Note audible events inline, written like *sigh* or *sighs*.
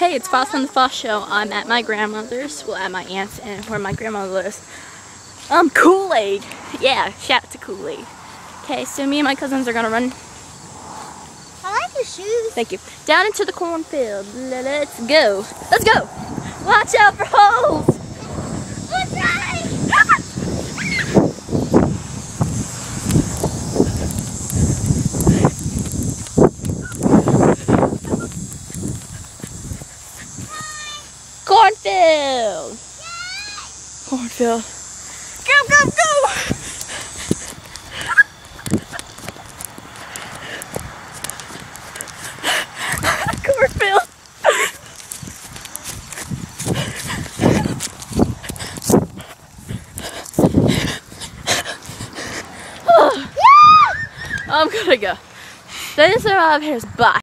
Hey, it's Foth on the Foth Show. I'm at my grandmother's, well, at my aunt's, and where my grandmother lives. Um, Kool-Aid. Yeah, shout out to Kool-Aid. Okay, so me and my cousins are gonna run. I like your shoes. Thank you. Down into the cornfield. Let's go. Let's go. Watch out for holes. What's that? Cornfield. Cornfield. Go, go, go. *laughs* Cornfield. *sighs* I'm gonna go. Stay survive. Here's bye.